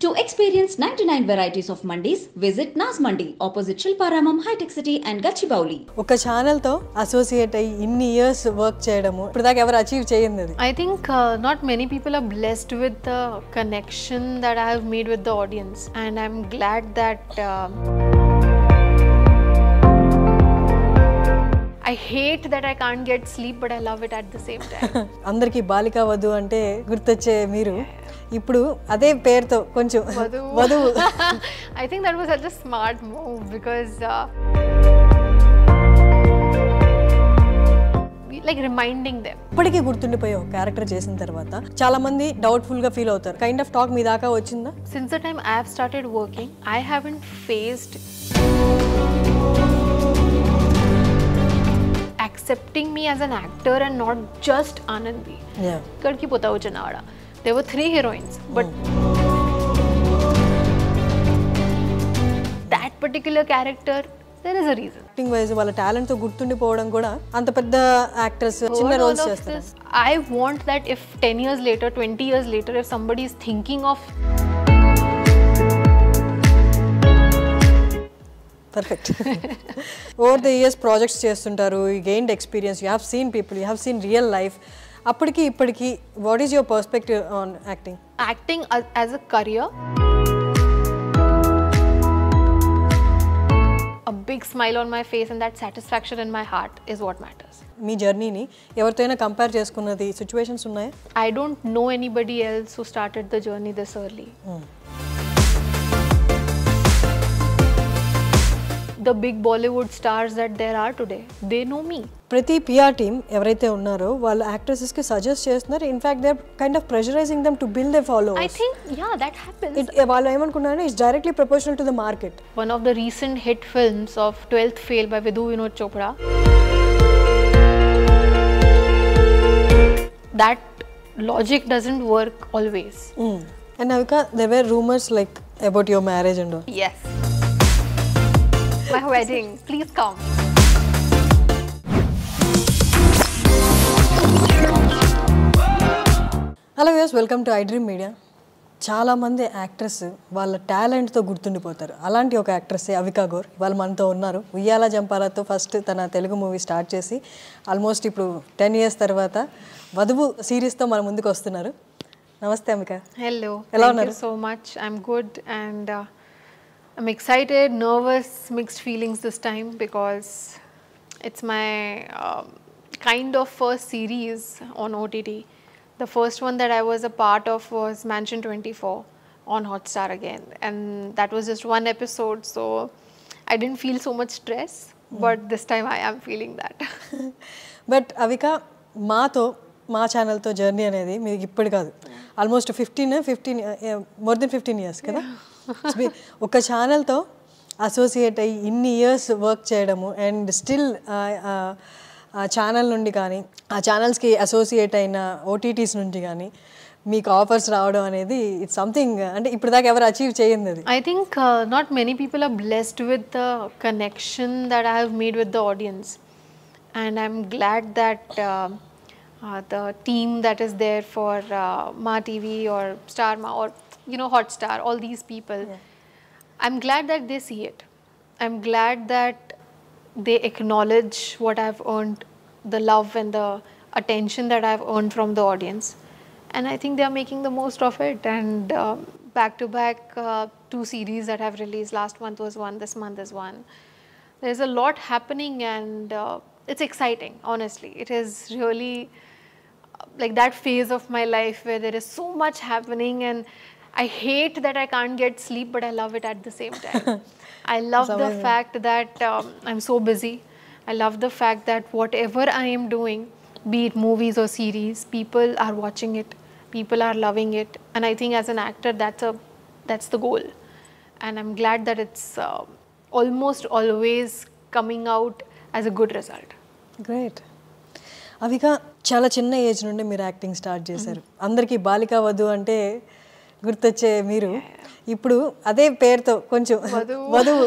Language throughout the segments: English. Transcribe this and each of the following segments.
To experience 99 varieties of mandis, visit Nas Mandi, opposite Shilparamam High Tech City and Gachibowli. ఒక ఛానల్తో associate అయ్యి ఇన్ని years work చేయడము ఇప్పుడు దాకా ఎవరు అచీవ్ చేయండి అది I think uh, not many people are blessed with the connection that I have made with the audience, and I'm glad that. um I hate that I can't get sleep, but I love it at the same time. అందరికీ బాలికా వధు అంటే గుర్తొచ్చే మీరు ఇప్పుడు అదే పేరుతో కొంచెం వధువు. I think that was such smart move because like reminding they ఇప్పటికీ గుర్తుండిపోయే ఒక క్యారెక్టర్ చేసిన తర్వాత చాలా మంది డౌట్ఫుల్గా ఫీల్ అవుతారు. కైండ్ ఆఫ్ టాక్ మీ దాకా వచ్చిందా? Since the time I have started working I haven't faced accepting me as an actor and not just Anandi ఇక్కడికి పోతావు జనాడ there were three heroines but that particular character acting wise వాళ్ళ టాలెంట్తో గుర్తుండిపోవడం కూడా అంత పెద్ద యాక్టర్స్ చిన్న రోల్స్ చేస్తారు. I want that if 10 years later 20 years later if somebody is thinking of perfect over the years projects చేస్తుంటారు. You gained experience you have seen people you have seen real life అప్పటికి ఇప్పటికి what is your perspective on acting acting as a career a big smile on my face and that satisfaction in my heart is what matters మీ జర్నీని ఎవరితోనైనా compare చేసుకున్నది situations ఉన్నాయా? I don't know anybody else who started the journey this early The big Bollywood stars that there are today, they know me. ప్రతి PR team ఎవరైతే ఉన్నారో వాళ్ళు యాక్ట్రెసెస్కి suggest చేస్తున్నారు in fact they kind of pressurising them to build they follow I think, yeah, that happens. వాళ్ళు ఏమనుకున్నారంటే it's directly proportional to the market One of the recent hit films of 12th Fail by Vidhu Vinod Chopra. That logic doesn't work always. And Avika they were rumours like about your marriage and Yes. My wedding, please come. Hello viewers welcome to I dream media చాలామంది actress వాళ్ళ టాలెంట్తో గుర్తుండిపోతారు అలాంటి ఒక actress Avika Gor వాళ్ళు మనతో ఉన్నారు ఉయ్యాల జంపాలతో ఫస్ట్ తన తెలుగు మూవీ స్టార్ట్ చేసి ఆల్మోస్ట్ ఇప్పుడు టెన్ ఇయర్స్ తర్వాత వధువు సిరీస్తో మన ముందుకు వస్తున్నారు నమస్తే అమిక Hello. Hello, Thank Naru. you so much. I'm good and uh, I'm excited, nervous, mixed feelings this time because it's my um, kind of first series on OTT. The first one that I was a part of was Mansion 24 on Hotstar again, and that was just one episode, so I didn't feel so much stress. But this time I am feeling that. But Avika మాతో మా ఛానల్తో journey అనేది మీకు ఇప్పుడు కాదు almost fifteen fifteen more than fifteen years కదా ఒక ఛానల్తో associate అయ్యి ఇన్ని ఇయర్స్ వర్క్ చేయడము అండ్ స్టిల్ ఆ ఛానల్ నుండి కానీ ఆ ఛానల్స్కి అసోసియేట్ అయిన ఓటీటీస్ నుండి కానీ మీకు ఆఫర్స్ రావడం అనేది ఇట్స్ సంథింగ్ అంటే ఇప్పుడు దాకా ఎవరు అచీవ్ చేయండి అది? I think not many people are blessed with the connection that I have made with the audience and I'm glad that the team that is there for Maa TV are star Maa or or Star Maa or you know Hotstar, all these people, I'm glad that they see it. I'm glad that they acknowledge what I've earned, the love and the attention that I've earned from the audience. And I think they are making the most of it. And um, back to back, uh, two series that have released. Last month was one, this month is one. There's a lot happening, and uh, it's exciting, honestly. It is really uh, like that phase of my life where there is so much happening and I hate that I can't get sleep, but I love it at the same time. I love the fact that um, I'm so busy. I love the fact that whatever I am doing, be it movies or series, people are watching it, people are loving it, and I think as an actor, that's a that's the goal. And I'm glad that it's uh, almost always coming out as a good result. Great Avika చాలా చిన్న age నుండి మీరు acting start చేశారు అందరికీ బాలికా వధు అంటే గుర్తొచ్చే మీరు ఇప్పుడు అదే పేరుతో కొంచెం వధువు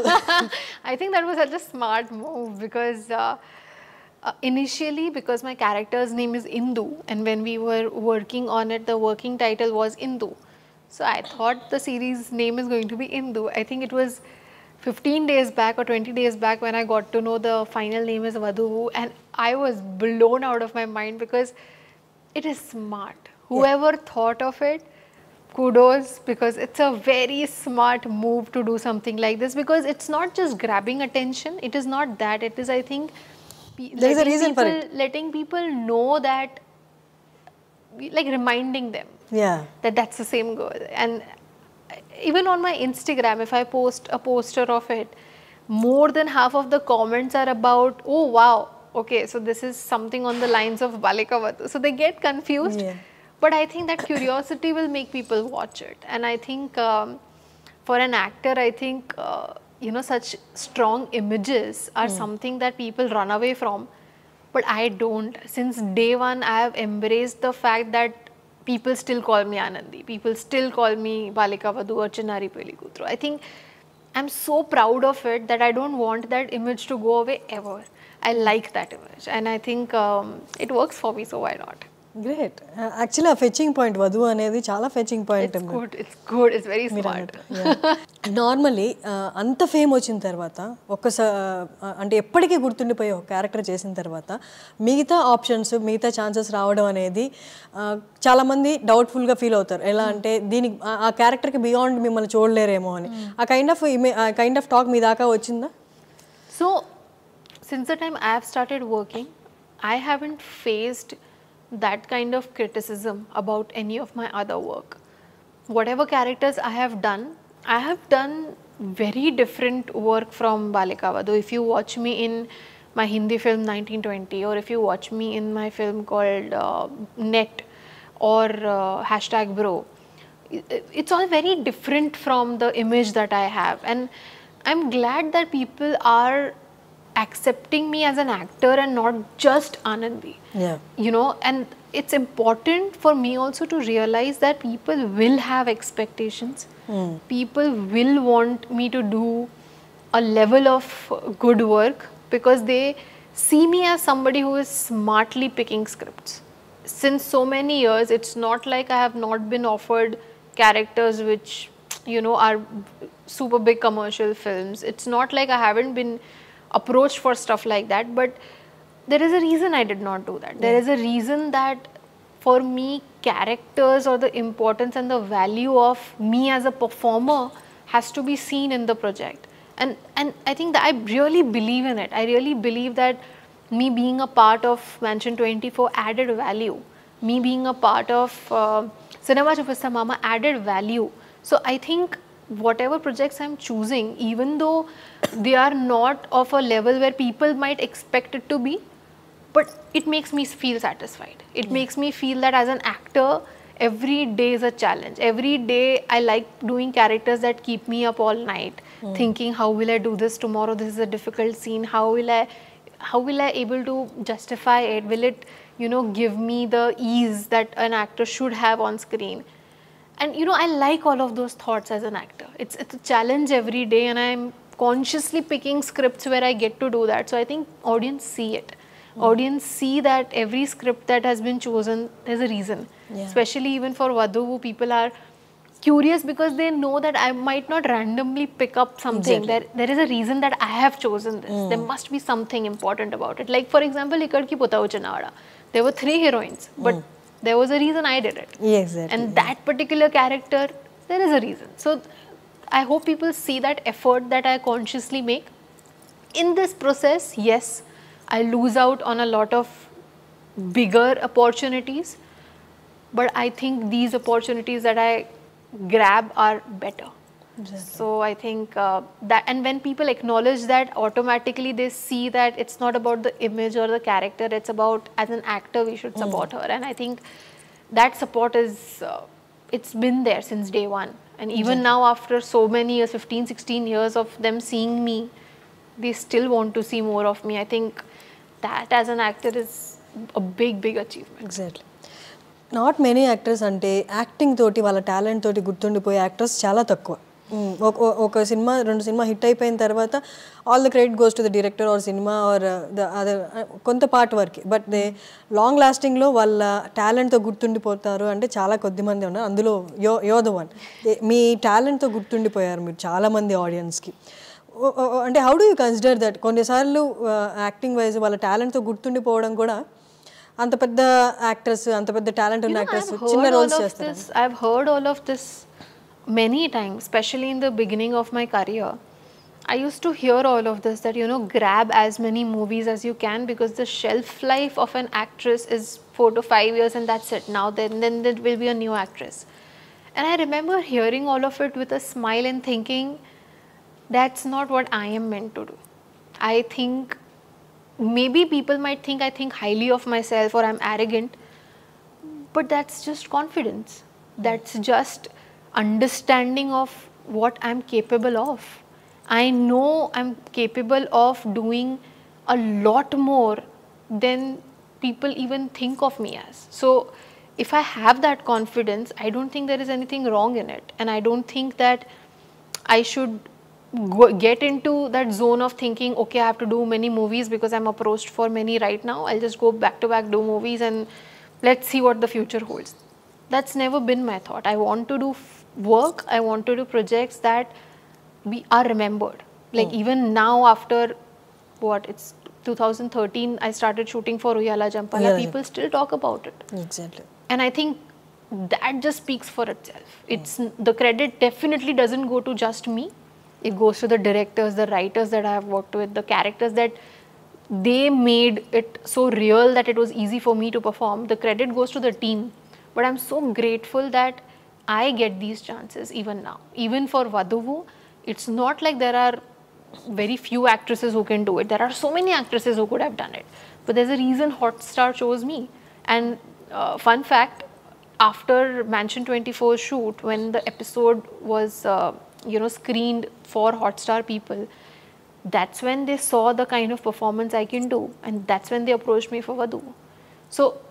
I think that was such a smart move because uh, uh, initially, because my character's name is Indu, and when we were working on it, the working title was Indu. So I thought the series name is going to be Indu. I think it was 15 days back or 20 days back when I got to know the final name is Vaduvu, and I was blown out of my mind because it is smart. Whoever thought of it, kudos because it's a very smart move to do something like this because it's not just grabbing attention. It is not that. It is, I think, There is a letting reason for people- letting people know that, like reminding them Yeah. that that's the same girl. And even on my Instagram, if I post a poster of it, more than half of the comments are about, oh wow, okay, so this is something on the lines of Balika Vadhu. So they get confused. Yeah. But I think that curiosity will make people watch it. And I think um, for an actor, I think, uh, you know, such strong images are something that people run away from. But I don't. Since day one, I have embraced the fact that people still call me Anandi. People still call me Balika Vadhu or Chinnari Pellikuthuru. I think I'm so proud of it that I don't want that image to go away ever. I like that image. And I think um, it works for me, so why not? Great actually ఆ fetching point వధువు అనేది చాలా fetching point smart. Normally అంత fame వచ్చిన తర్వాత ఒక్కసారి అంటే ఎప్పటికీ గుర్తుండిపోయే ఒక క్యారెక్టర్ చేసిన తర్వాత మిగతా ఆప్షన్స్ మిగతా ఛాన్సెస్ రావడం అనేది చాలామంది డౌట్ఫుల్గా ఫీల్ అవుతారు. ఎలా అంటే దీనికి ఆ- క్యారెక్టర్కి బియాండ్ మిమ్మల్ని చూడలేరేమో అని. ఆ kind of kind of talk మీ దాకా వచ్చిందా? So, since the time I have started working, I haven't faced that kind of criticism about any of my other work. Whatever characters I have done, I have done very different work from Balika Vadhu. If you watch me in my Hindi film 1920, or if you watch me in my film called uh, Net or uh, hashtag Bro, it's all very different from the image that I have. And I'm glad that people are accepting me as an actor and not just Anandi. Yeah. You know, and it's important for me also to realize that people will have expectations. Hmm. People will want me to do a level of good work because they see me as somebody who is smartly picking scripts. Since so many years, it's not like I have not been offered characters which, you know, are super big commercial films. It's not like I haven't been approached for stuff like that, but there is a reason I did not do that. There is a reason that for me, characters or the importance and the value of me as a performer has to be seen in the project. And and I think that I really believe in it. I really believe that me being a part of Mansion 24 added value. Me being a part of uh, Cinema Chupistha Mava added value. So I think whatever projects I'm choosing, even though they are not of a level where people might expect it to be, but it makes me feel satisfied. It makes me feel that as an actor, every day is a challenge. Every day, I like doing characters that keep me up all night, hmm. thinking, how will I do this tomorrow? This is a difficult scene. How will I, how will I able to justify it? Will it, you know, give me the ease that an actor should have on screen? And you know i like all of those thoughts as an actor. It's it's a challenge every day and i'm consciously picking scripts where i get to do that. So i think audience see it. Hmm. Audience see that every script that has been chosen there's a reason. Yeah. especially even for Vadhuvu, people are curious because they know that i might not randomly pick up something. There there is a reason that i have chosen this. Hmm. There must be something important about it. Like for example ikad ki there were three heroines but hmm there was a reason I did it. Yes, exactly. And that particular character, there is a reason. So I hope people see that effort that I consciously make. In this process, yes, I lose out on a lot of bigger opportunities, but I think these opportunities that I grab are better. so i think uh, that and when people acknowledge that automatically they see that it's not about the image or the character it's about as an actor we should support her and i think that support is uh, it's been there since day one and even now after so many years 15 16 years of them seeing me they still want to see more of me i think that as an actor is a big big achievement exactly not many actors అంటే acting తోటి వాళ్ళ talent తోటి గుర్తుండిపోయే actors చాలా తక్కువ మ్మ్. ఒక cinema రెండు cinema hit అయిపోయిన తర్వాత all the credit goes to the director or cinema or the other కొంత పార్ట్ వరకు. బట్ దే లాంగ్ లాస్టింగ్లో వాళ్ళ టాలెంట్తో గుర్తుండిపోతారు అంటే చాలా కొద్ది మంది ఉన్నారు. అందులో యో యో ద వన్ మీ టాలెంట్తో గుర్తుండిపోయారు మీరు చాలామంది ఆడియన్స్కి. అంటే how do you consider that కొన్నిసార్లు యాక్టింగ్ వైజ్ వాళ్ళ టాలెంట్తో గుర్తుండిపోవడం కూడా అంత పెద్ద యాక్టర్స్ అంత పెద్ద టాలెంట్ ఉన్న యాక్టర్స్ చిన్న రోల్స్ చేస్తారు. I've heard all of this many times, especially in the beginning of my career. I used to hear all of this that you know grab as many movies as you can because the shelf life of an actress is four to five years and that's it. Now then then there will be a new actress. And I remember hearing all of it with a smile and thinking that's not what I am meant to do. I think maybe people might think I think highly of myself or I'm arrogant, but that's just confidence. That's just understanding of what I'm capable of. I know I'm capable of doing a lot more than people even think of me as. So, if I have that confidence, I don't think there is anything wrong in it. And I don't think that I should go, get into that zone of thinking, okay, I have to do many movies because I'm approached for many right now. I'll just go back to back, do movies, and let's see what the future holds. That's never been my thought. I want to do work, I want to do projects that we are remembered. Like mm. even now after what it's 2013, I started shooting for Uyyala Jampala. Yeah, people yeah. still talk about it. Exactly. And I think that just speaks for itself. Hmm. It's mm. the credit definitely doesn't go to just me. It goes to the directors, the writers that I have worked with, the characters that they made it so real that it was easy for me to perform. The credit goes to the team. But I'm so grateful that i get these chances even now. Even for Vadhuvu it's not like there are very few actresses who can do it. There are so many actresses who could have done it. But there's a reason hotstar chose me. And uh, fun fact after Mansion 24 shoot, when the episode was uh, you know screened for Hotstar people, that's when they saw the kind of performance I can do, and that's when they approached me for Vadu. So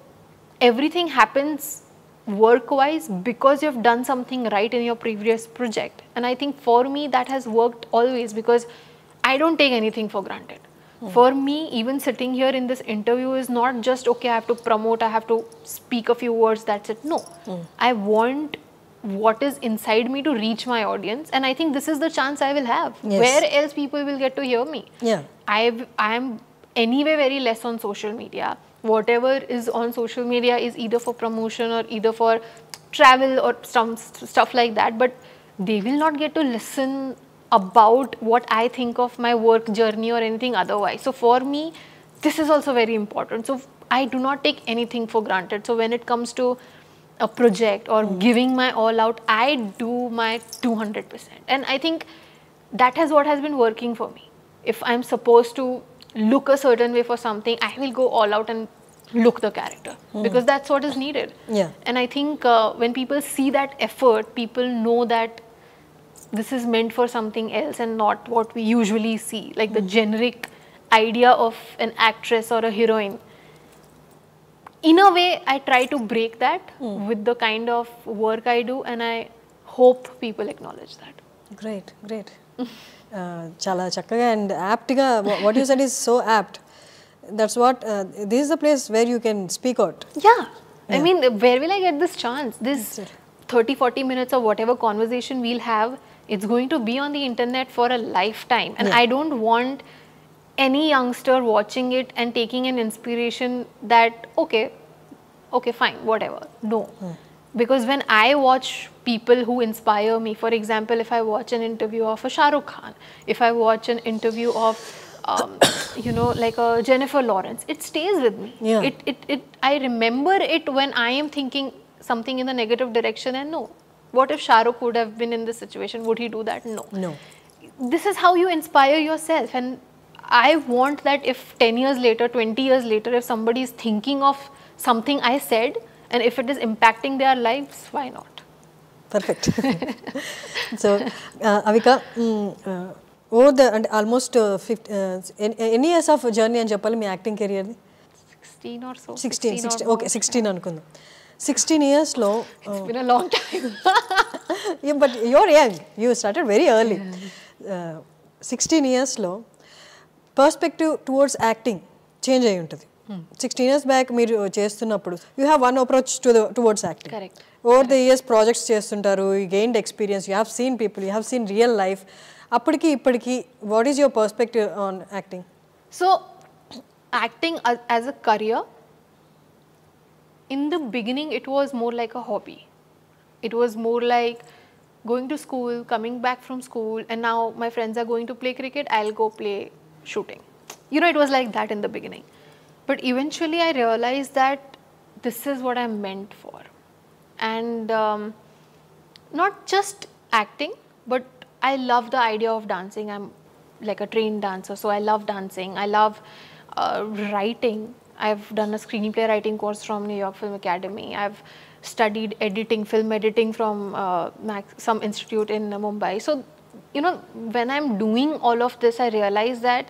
everything happens work-wise because you've done something right in your previous project, and I think for me that has worked always because I don't take anything for granted. Hmm. For me, even sitting here in this interview is not just okay, I have to promote, I have to speak a few words, that's it. No. Hmm. I want what is inside me to reach my audience, and I think this is the chance I will have. Yes. Where else people will get to hear me? Yeah. I've, I'm anyway very less on social media. Whatever is on social media is either for promotion or either for travel or some stuff like that. But they will not get to listen about what I think of my work journey or anything otherwise. So for me, this is also very important. So I do not take anything for granted. So when it comes to a project or giving my all out, I do my 200%. And I think that has what has been working for me. If I'm supposed to look a certain way for something, I will go all out and look the character because that's what is needed. Yeah. And I think uh, when people see that effort, people know that this is meant for something else and not what we usually see, like the generic idea of an actress or a heroine. In a way, I try to break that with the kind of work I do, and I hope people acknowledge that. Great great చాలా చక్కగా and యాప్ట్గా what you said is so apt that's what uh, this is the place where you can speak out yeah. yeah. i mean where will i get this chance this 30 40 minutes or whatever conversation we'll have it's going to be on the internet for a lifetime and yeah. i don't want any youngster watching it and taking an inspiration that okay okay fine whatever no yeah. because when i watch people who inspire me for example if i watch an interview of a shahrukh khan if i watch an interview of um, you know, like a Jennifer Lawrence. It stays with me. Yeah. It, it, it, I remember it when I am thinking something in the negative direction and no. What if Shah Rukh would have been in this situation? Would he do that? No. No. This is how you inspire yourself and I want that if 10 years later, 20 years later, if somebody is thinking of something I said and if it is impacting their lives, why not? Perfect. so, uh, Avika, mm, uh, oh the అంటే almost fifty ఎన్ని years of journey అని చెప్పాలి మీ acting కెరియర్ది 16 or so. Sixteen 16 or sixteen. Okay sixteen అనుకుందాం. Sixteen ఇయర్స్లో long time. But your young you started very early sixteen ఇయర్స్లో perspective towards acting change అయి ఉంటుంది. సిక్స్టీన్ ఇయర్స్ బ్యాక్ మీరు చేస్తున్నప్పుడు you have one approach to the towards acting. Over the years projects చేస్తుంటారు you gained experience you have seen people you have seen real life అప్పటికి ఇప్పటికి what is your perspective on acting So, acting as, as a career, in the beginning, it was more like a hobby. It was more like going to school, coming back from school, and now my friends are going to play cricket, I'll go play shooting. You know, it was like that in the beginning. But eventually, I realized that this is what I'm meant for. And um, not just acting, but I love the idea of dancing. I'm like a trained dancer, so I love dancing. I love uh, writing. I've done a screenplay writing course from New York Film Academy. I've studied editing, film editing from uh, some institute in Mumbai. So, you know, when I'm doing all of this, I realize that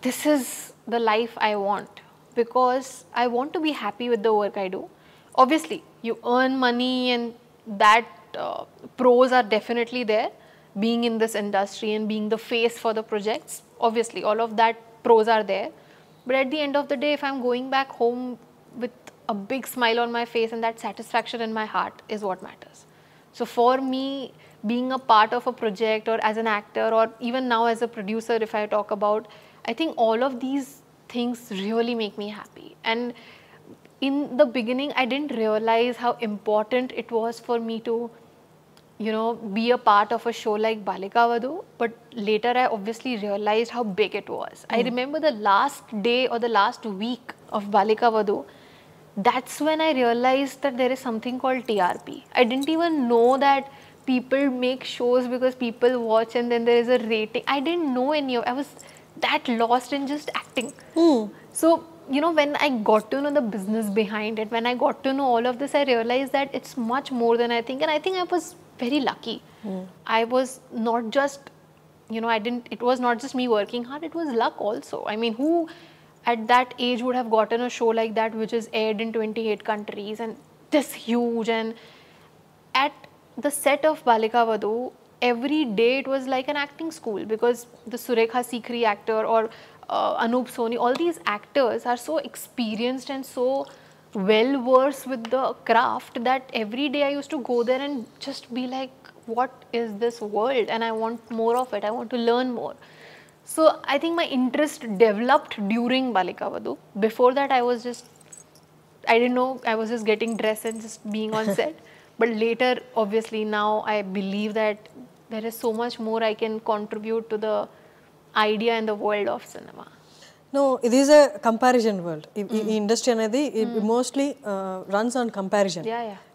this is the life I want because I want to be happy with the work I do. Obviously, you earn money and that uh, pros are definitely there. Being in this industry and being the face for the projects, obviously, all of that pros are there. But at the end of the day, if I'm going back home with a big smile on my face and that satisfaction in my heart is what matters. So for me, being a part of a project or as an actor or even now as a producer, if I talk about, I think all of these things really make me happy. And in the beginning, I didn't realize how important it was for me to, you know, be a part of a show like Balika Vadhu. But later, I obviously realized how big it was. I hmm. remember the last day or the last week of Balika Vadhu that's when I realized that there is something called TRP. I didn't even know that people make shows because people watch and then there is a rating. I didn't know any of I was that lost in just acting. Hmm. So, you know, when I got to know the business behind it, when I got to know all of this, I realized that it's much more than I think. And I think I was very lucky. I was not just, you know, I didn't, it was not just me working hard, it was luck also. I mean, who at that age would have gotten a show like that which is aired in 28 countries and this huge and at the set of Balika Vadhu, every day it was like an acting school because the Surekha Sikri actor or uh, Anup Soni, all these actors are so experienced and so well versed with the craft that every day I used to go there and just be like, what is this world? And I want more of it. I want to learn more. So I think my interest developed during Balika Vadhu. Before that, I was just, I didn't know, I was just getting dressed and just being on set. But later, obviously, now I believe that there is so much more I can contribute to the idea and the world of cinema. No ఇది is a comparison world ఈ industry అనేది mostly runs on comparison.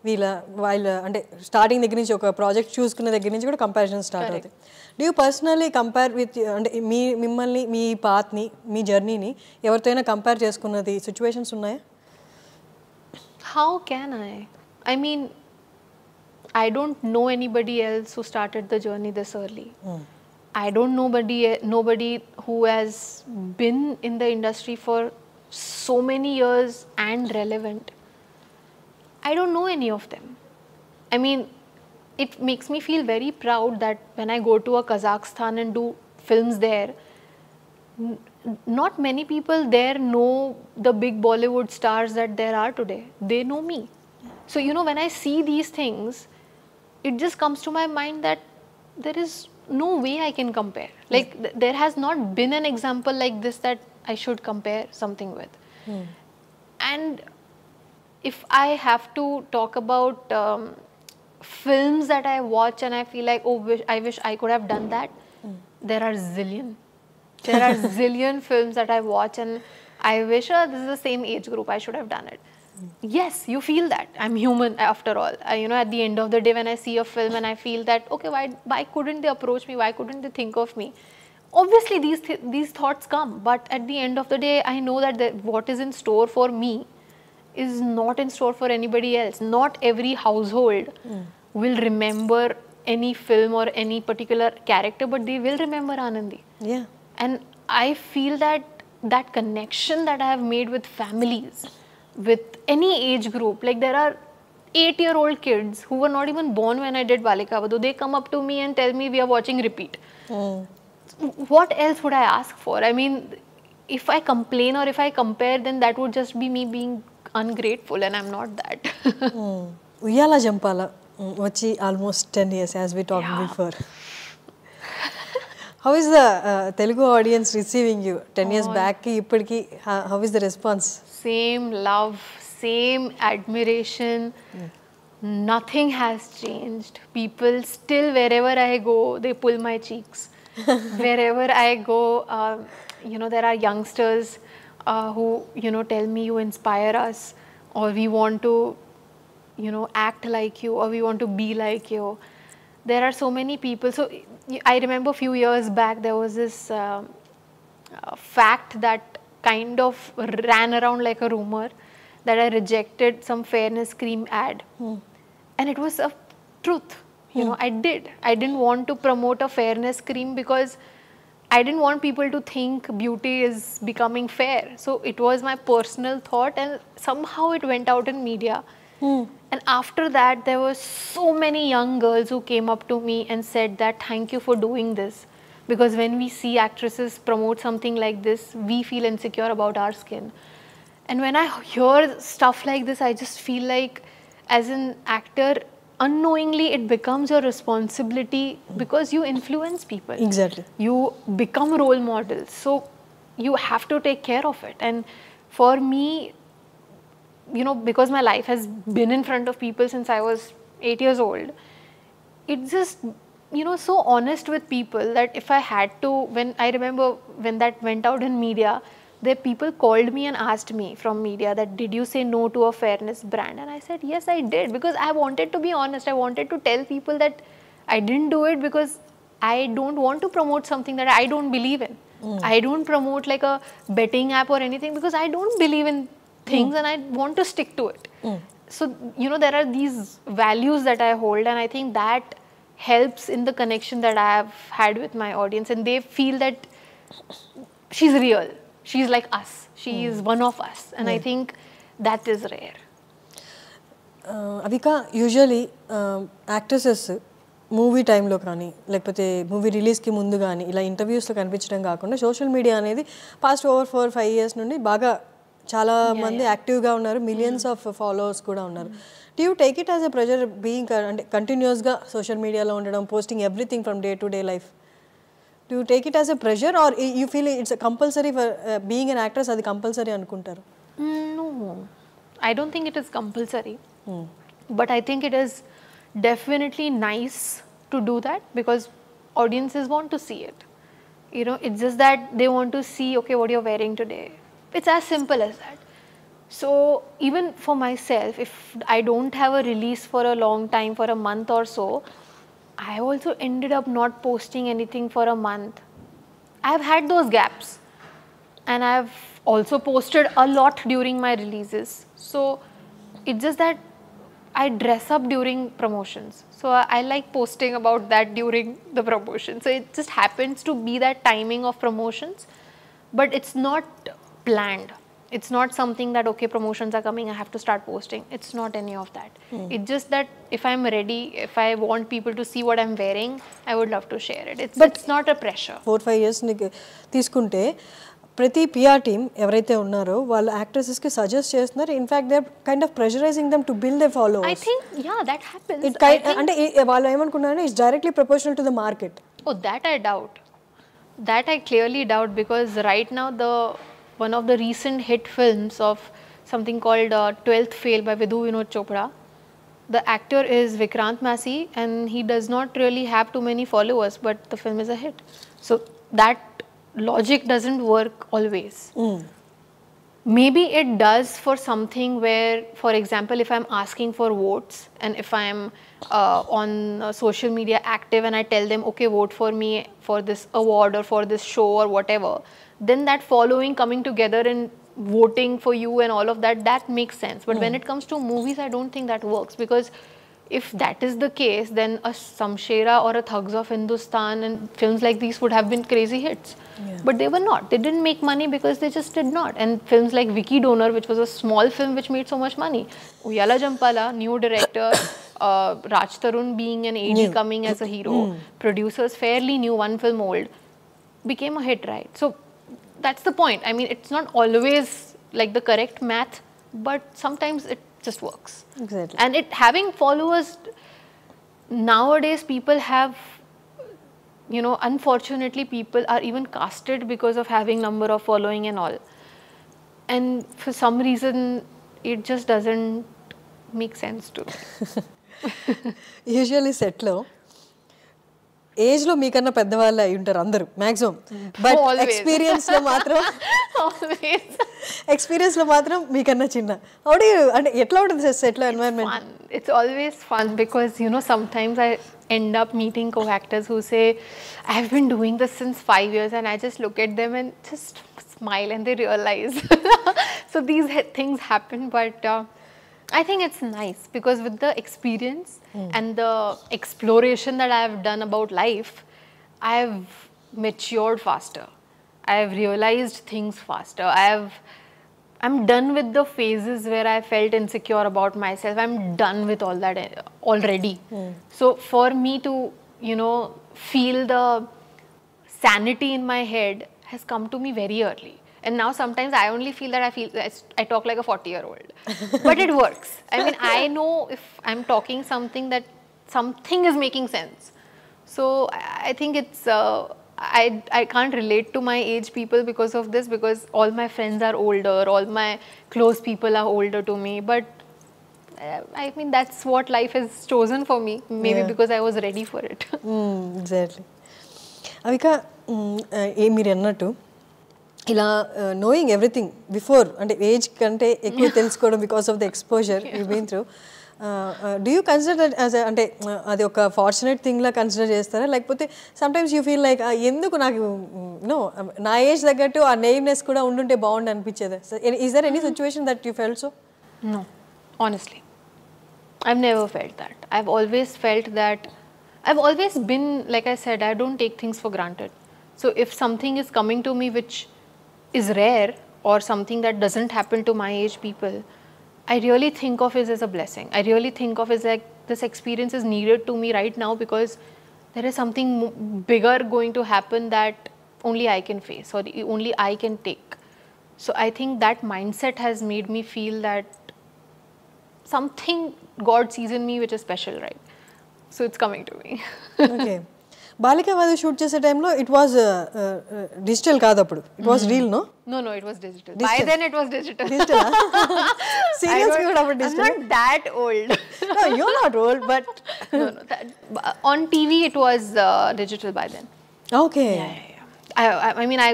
వీళ్ళ వాళ్ళ అంటే starting దగ్గర నుంచి ఒక project చూసుకునే దగ్గర నుంచి కూడా కంపారిజన్ స్టార్ట్ అవుతాయి. Do you personally compare with అంటే మీ మిమ్మల్ని మీ పాత్ని మీ జర్నీని ఎవరితోనైనా కంపేర్ చేసుకున్నది సిచ్యువేషన్స్ ఉన్నాయా? How can I? I mean, I don't know anybody else who started the journey this early. I don't know nobody nobody who has been in the industry for so many years and relevant. I don't know any of them. I mean, it makes me feel very proud that when I go to a Kazakhstan and do films there, not many people there know the big Bollywood stars that there are today. They know me. So, you know, when I see these things, it just comes to my mind that there is no way I can compare. Like, th- there has not been an example like this that I should compare something with. And if I have to talk about um, films that I watch and I feel like, oh, wish, I wish I could have done that, there are zillion. There are zillion films that I watch and I wish uh, this is the same age group, I should have done it. Yes, you feel that. I'm human after all. Uh, you know, at the end of the day, when I see a film and I feel that, okay, why, why couldn't they approach me? Why couldn't they think of me? Obviously, these, th- these thoughts come, but at the end of the day, I know that the, what is in store for me is not in store for anybody else. Not every household will remember any film or any particular character, but they will remember Anandi. Yeah And I feel that that connection that I have made with families, with any age group, like there are 8 year old kids who were not even born when I did Balika Vadhu, they come up to me and tell me we are watching repeat. Mm. What else would I ask for? I mean, if I complain or if I compare, then that would just be me being ungrateful, and I'm not that. mm. Uyyala Jampala, mm, Vachi, almost 10 years as we talked yeah. before. how is the uh, Telugu audience receiving you 10 oh. years back? How is the response? Same love, same admiration. Nothing has changed. People still, wherever I go, they pull my cheeks. wherever I go, um, you know, there are youngsters uh, who, you know, tell me you inspire us, or we want to, you know, act like you, or we want to be like you. There are so many people. So I remember a few years back, there was this. Um, uh, fact that kind of ran around like a rumor that I rejected some fairness cream ad. Hmm. And it was a truth. You hmm. know, I did. I didn't want to promote a fairness cream because I didn't want people to think beauty is becoming fair. So it was my personal thought, and somehow it went out in media. Hmm. And after that, there were so many young girls who came up to me and said that thank you for doing this. Because when we see actresses promote something like this, we feel insecure about our skin. And when I hear stuff like this, I just feel like, as an actor, unknowingly it becomes your responsibility because you influence people. Exactly. you become role models. So you have to take care of it. And for me you know because my life has been in front of people since i was 8 years old it's just you know so honest with people that if i had to when i remember when that went out in media there people called me and asked me from media that did you say no to a fairness brand? And i said yes i did because i wanted to be honest. I wanted to tell people that i didn't do it because i don't want to promote something that i don't believe in. Hmm. I don't promote like a betting app or anything because i don't believe in things hmm. and i want to stick to it. Hmm. So you know there are these values that i hold and i think that helps in the connection that i have had with my audience and they feel that she's real she's like us. She is one of us. And i think that is rare. Avika usually actresses movie టైంలో కానీ లేకపోతే movie రిలీజ్కి ముందు కానీ ఇలా ఇంటర్వ్యూస్లో కనిపించడం కాకుండా సోషల్ మీడియా అనేది past over four five years నుండి బాగా చాలా మంది యాక్టివ్గా ఉన్నారు మిలియన్స్ ఆఫ్ ఫాలోవర్స్ కూడా ఉన్నారు do you take it as a pressure being అంటే కంటిన్యూస్గా సోషల్ మీడియాలో ఉండడం posting everything from day to day life do you take it as a pressure or you feel it's compulsory for being an actress అది compulsory అనుకుంటారు Mm, no i don't think it is compulsory but i think it is definitely nice to do that because audiences want to see it you know it's just that they want to see okay what you're wearing today it's as simple as that so even for myself if i don't have a release for a long time for a month or so i also ended up not posting anything for a month i've had those gaps and I've also posted a lot during my releases. So it's just that I dress up during promotions. So I, I like posting about that during the promotion. So it just happens to be that timing of promotions, but it's not planned. It's not something that okay promotions are coming, I have to start posting. It's not any of that. It's just that if I'm ready, if I want people to see what I'm wearing, I would love to share it. It's, it's not a pressure. Four five years నీకు తీసుకుంటే ప్రతి PR team ఎవరైతే ఉన్నారో వాళ్ళు యాక్ట్రెసెస్కి suggest చేస్తున్నారు in fact they kind of pressurising them to build they follow I think yeah, that happens. It అంటే వాళ్ళు ఏమనుకున్నారంటే it's directly proportional to the market Oh, that I doubt. That I clearly doubt because right now the one of the recent hit films of something called uh, Twelfth Fail by Vidhu Vinod Chopra. The actor is Vikrant Massey and he does not really have too many followers, but the film is a hit. So that logic doesn't work always. Maybe it does for something where, for example, if I'm asking for votes and if I'm uh, on uh, social media active and I tell them, okay, vote for me for this award or for this show or whatever, then that following coming together and voting for you and all of that, that makes sense. But when it comes to movies, I don't think that works because if that is the case, then a Samshera or a Thugs of Hindustan and films like these would have been crazy hits. But they were not. They didn't make money because they just did not. And films like Vicky Donor, which was a small film which made so much money. Uyyala Jampala, new director, uh, Raj Tarun being an AD coming as a hero, producers fairly new, one film old, became a hit, right? So that's the point. I mean, it's not always like the correct math, but sometimes it just works. Exactly. And it having followers nowadays, people have, you know, unfortunately, people are even casted because of having number of following and all. And for some reason, it just doesn't make sense to. Usually settler సెట్లో ఏజ్లో మీకన్నా పెద్దవాళ్ళు అయి ఉంటారు అందరూ maximum but Always. ఎక్స్పీరియన్స్లో మాత్రం Always. ఎక్స్పీరియన్స్లో మాత్రం మీకన్నా చిన్న అవుడు అంటే ఎట్లా ఉంటుంది సెట్లో environment fun. It's always fun because you know sometimes I end up meeting co-actors who say, "I've been doing this since five years," and I just look at them and just smile, and they realize. so these things happen, but. Uh, I think it's nice because with the experience and the exploration that I've done about life, I've matured faster. I've realized things faster. I've I'm done with the phases where I felt insecure about myself. I'm done with all that uh, already. So for me to, you know, feel the sanity in my head has come to me very early. And now sometimes I only feel that I feel I s- I talk like a 40 year old. but it works. I mean, I know if I'm talking something that something is making sense. So I I think it's uh, I I can't relate to my age people because of this because all my friends are older, all my close people are older to me. But uh, I mean that's what life has chosen for me. Maybe Yeah. because I was ready for it. Exactly Avika మ్, ఏ మీరు అన్నట్టు ఇలా knowing everything before అంటే age కంటే ఎక్కువ తెలుసుకోవడం because of the exposure you been through do you consider that as అంటే uh, అది ఒక ఫార్చునేట్ థింగ్లా కన్సిడర్ చేస్తారా? లేకపోతే సమ్టైమ్స్ యూ ఫీల్ లైక్ ఎందుకు నాకు నో నా ఏజ్ తగ్గట్టు ఆ నేమ్నెస్ కూడా ఉండుంటే బాగుండు అనిపించేది? Is there any situation that you fell so No, honestly. I've never felt that. I've always felt that I've always been, like I said, I don't take things for granted. So if something is coming to me which is rare or something that doesn't happen to my age people, I really think of it as a blessing. I really think of it as like this experience is needed to me right now because there is something bigger going to happen that only I can face or only I can take. So I think that mindset has made me feel that something God sees in me which is special, right? So it's coming to me. Okay Balika Vadhu shoot just a time, lo, it was uh, uh, uh, digital. Ka it mm -hmm. was mm-hmm. real, no? No, no, it was digital. digital. By then, it was digital. Digital. Seriously, you have a digital. Not that old. no, you're not old, but. no, no. On TV, it was digital by then. Okay. Yeah, yeah, yeah. I, I mean, I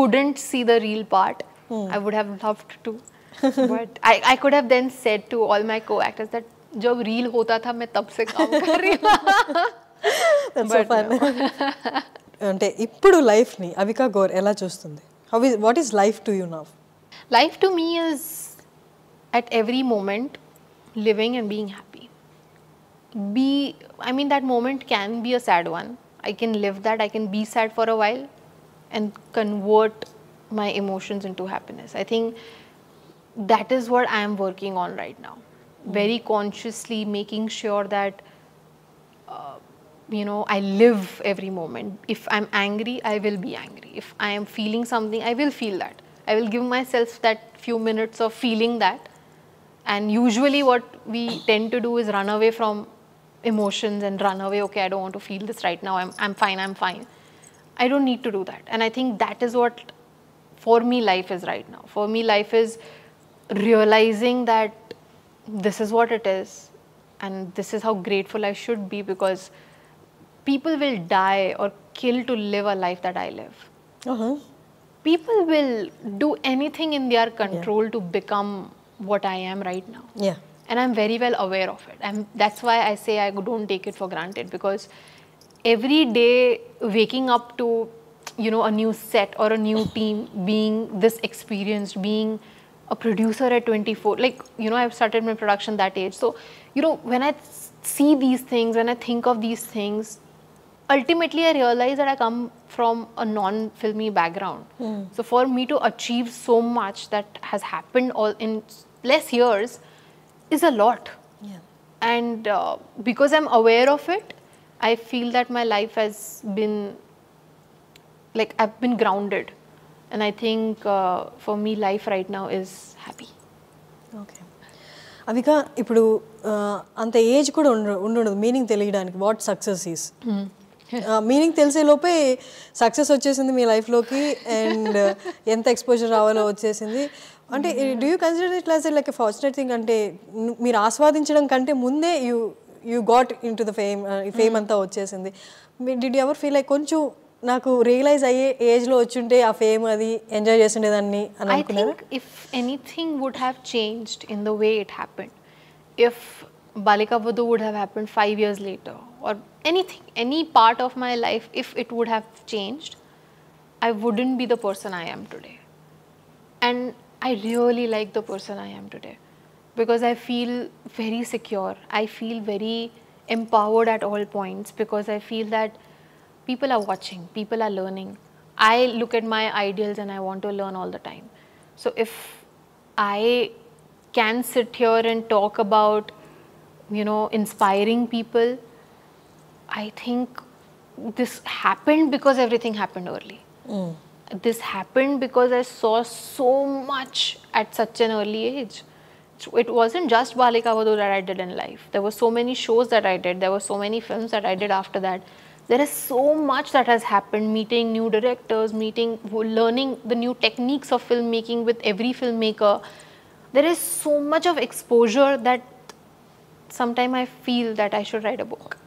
couldn't see the real part. Hmm. I would have loved to. but I, I could have then said to all my co actors that. जब real hota था मैं तब से काम कर रही But అంటే ఇప్పుడు లైఫ్ని అవికా గోర్ ఎలా చూస్తుంది how is what is life to you now Life to me is at every moment living and being happy. Be, I mean, that moment can be a sad one. I can live that, I can be sad for a while and convert my emotions into happiness. I think that is what I am working on right now. Very consciously making sure that you know i live every moment. If i'm angry i will be angry. If i am feeling something i will feel that. I will give myself that few minutes of feeling that. And usually what we tend to do is run away from emotions and run away okay i don't want to feel this right now. I'm, I'm fine i'm fine. I don't need to do that. And i think that is what for me life is right now. For me life is realizing that this is what it is and this is how grateful i should be because people will die or kill to live a life that I live. Uh-huh. People will do anything in their control to become what I am right now. Yeah And I'm very well aware of it. And that's why I say I don't take it for granted because every day waking up to, you know, a new set or a new team, being this experienced, being a producer at 24. Like, you know, I've started my production that age. So, you know, when I see these things, when I think of these things, ultimately I realize that I come from a non filmy background. So, for me to achieve so much that has happened all in less years is a lot. Yeah. And uh, because I'm aware of it, I feel that my life has been like I've been grounded. And I think uh, for me, life right now is happy. Okay Avika ఇప్పుడు ఆ, అంత age కూడా ఉండ ఉండదు meaning తెలియడానికి what success is meaning తెలిసే లోపే success వచ్చేసింది మీ లైఫ్లోకి అండ్ ఎంత ఎక్స్పోజర్ రావాలో వచ్చేసింది. అంటే do you consider it as like a fortunate thing అంటే మీరు ఆస్వాదించడం కంటే ముందే you you got into the fame fame అంతా వచ్చేసింది. డిడ్ ఎవర్ ఫీల్ లైక్ కొంచెం నాకు రియలైజ్ అయ్యే ఏజ్లో వచ్చుంటే ఆ ఫేమ్ అది ఎంజాయ్ చేస్తుండేదాన్ని అని think if anything would have changed in the way it happened, if Balika Vadhu would have happened five years later, or anything, any part of my life, if it would have changed, I wouldn't be the person I am today. And I really like the person I am today because I feel very secure. I feel very empowered at all points because I feel that people are watching, people are learning. I look at my ideals and I want to learn all the time. So if I can sit here and talk about, you know, inspiring people, I think this happened because everything happened early. Mm. This happened because I saw so much at such an early age. It wasn't just Balika Vadhu that I did in life. There were so many shows that I did. There were so many films that I did after that. There is so much that has happened. Meeting new directors, meeting, learning the new techniques of filmmaking with every filmmaker. There is so much of exposure that sometimes I feel that I should write a book.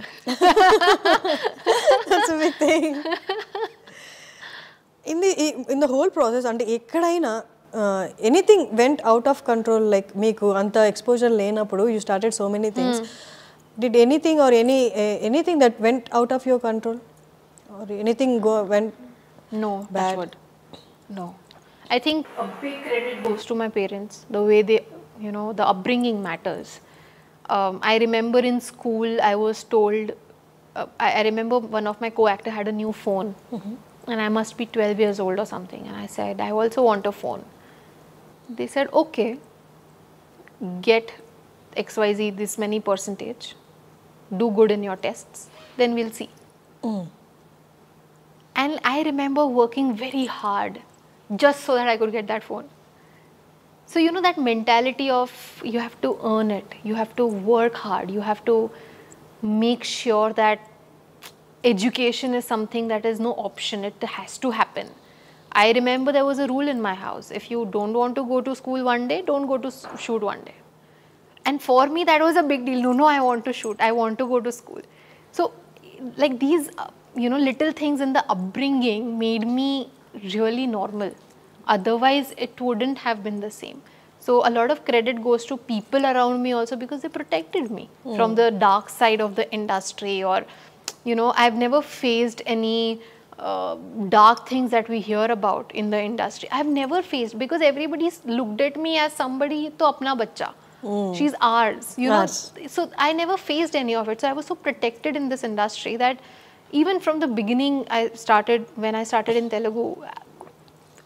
That's a big thing. In the in the whole process అంటే ఎక్కడైనా anything went out of control like మీకు అంత exposure లేనప్పుడు you started so many things did anything or any anything that went out of your control or anything go went No, Bad. that's what. No. I think a big credit goes to my parents, the way they, you know, the upbringing matters. Um, I remember in school, I was told, uh, I, I remember one of my co actor had a new phone, and I must be 12 years old or something. And I said, I also want a phone. They said, okay, get XYZ this many percentage, do good in your tests, then we'll see. And I remember working very hard just so that I could get that phone. So, you know, that mentality of you have to earn it, you have to work hard, you have to make sure that education is something that is no option, it has to happen. I remember there was a rule in my house if you don't want to go to school one day, don't go to shoot one day. And for me, that was a big deal. No, no, I want to shoot. I want to go to school. So, like these, uh, you know, little things in the upbringing made me really normal. Otherwise, it wouldn't have been the same. So, a lot of credit goes to people around me also because they protected me from the dark side of the industry. Or, you know, I've never faced any uh, dark things that we hear about in the industry. I've never faced because everybody's looked at me as somebody to apna bacha. She's ours, you Ours. know. So I never faced any of it. So I was so protected in this industry that even from the beginning, I started when I started in Telugu.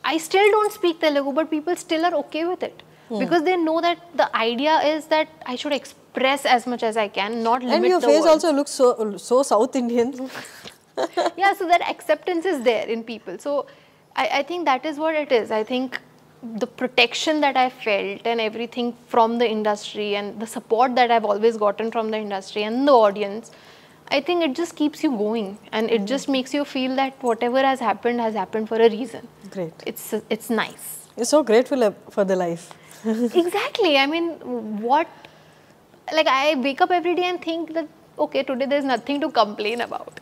I still don't speak Telugu, but people still are okay with it. Hmm. Because they know that the idea is that I should express as much as I can, not limit And your face also looks so, so South Indian. yeah, so that acceptance is there in people. So I, I think that is what it is. I think the protection that I felt and everything from the industry and the support that I've always gotten from the industry and the audience, I think it just keeps you going and it hmm. just makes you feel that whatever has happened has happened for a reason. Great. It's, it's nice. You're so grateful uh, for the life. exactly. I mean, what, like I wake up every day and think that, okay, today there's nothing to complain about.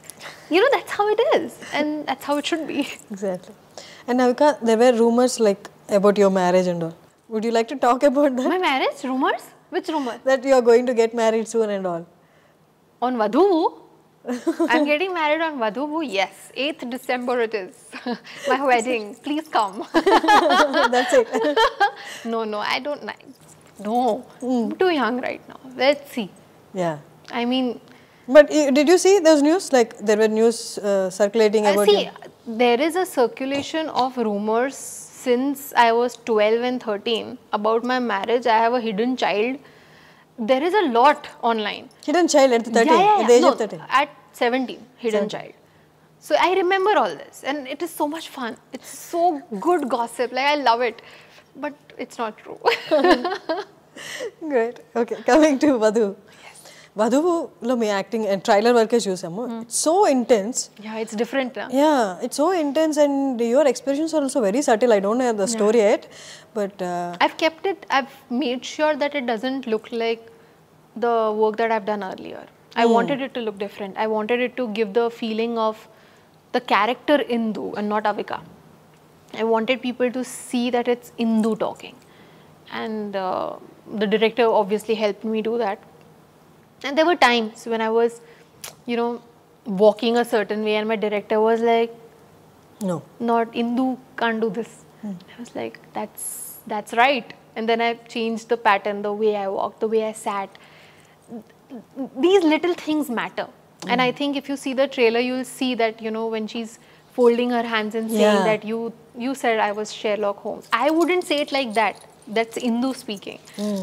You know, that's how it is. And that's how it should be. Exactly. And Navika, there were rumors like about your marriage and all. Would you like to talk about that? My marriage? Rumors? Which rumor? That you are going to get married soon and all. On Vadhu? I'm getting married on Vadhuvu. Yes, 8th December it is. My wedding. Please come. That's it. no, no, I don't like. No, I'm too young right now. Let's see. Yeah. I mean, But uh, did you see those news? Like there were news uh, circulating I about see, you. there is a circulation of rumors since I was 12 and 13 about my marriage. I have a hidden child there is a lot online. Hidden child at 13, yeah, yeah, yeah. at the age no, of 13. At 17, hidden 17. child. So I remember all this and it is so much fun. It's so good gossip. Like I love it. But it's not true. Great. Okay, coming to Madhu. వధువులో me acting and trailer వరకే చూసాము it's so intense yeah, it's different now. Yeah it's so intense and your expressions are also very subtle I don't know the story at but I've kept it, I've made sure that it doesn't look like the work that I've done earlier. I wanted it to look different. I wanted it to give the feeling of the character Indu and not Avika. I wanted people to see that it's Indu talking. And uh, the director obviously helped me do that. And there were times when I was, you know, walking a certain way, and my director was like, no, not Indu can't do this. Hmm. I was like, that's that's right. And then I changed the pattern, the way I walked, the way I sat. These little things matter. And I hmm. think if you see the trailer, you'll see that you know when she's folding her hands and saying Yeah. that you you said I was Sherlock Holmes. I wouldn't say it like that. That's Indu speaking.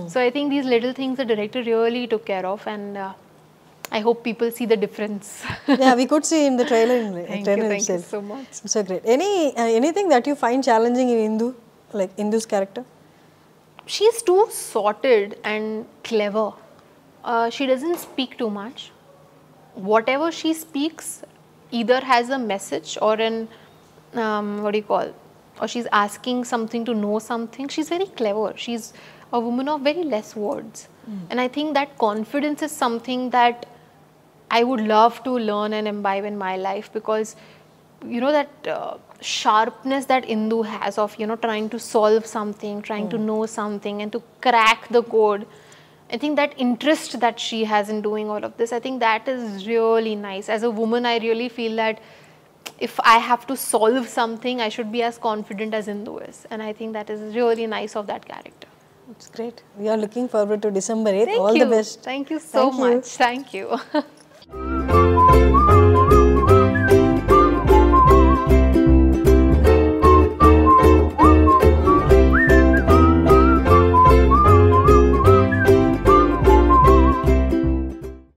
So I think these little things the director really took care of, and uh, I hope people see the difference. yeah we could see in the trailer in the Thank you, trailer thank you itself so much. so great any uh, anything that you find challenging in Indu, like Indu's character she's too sorted and clever. Uh, she doesn't speak too much. Whatever she speaks either has a message or an um, what do you call, or she's asking something to know something. She's very clever. She's a woman of very less words, and I think that confidence is something that I would love to learn and imbibe in my life because you know that uh, sharpness that Indu has of you know trying to solve something, trying to know something, and to crack the code. I think that interest that she has in doing all of this, I think that is really nice. As a woman, I really feel that if I have to solve something, I should be as confident as Indu is, and I think that is really nice of that character. it's great we are looking forward to December 8th Thank all you. the best Thank you so Thank you. much. Thank you.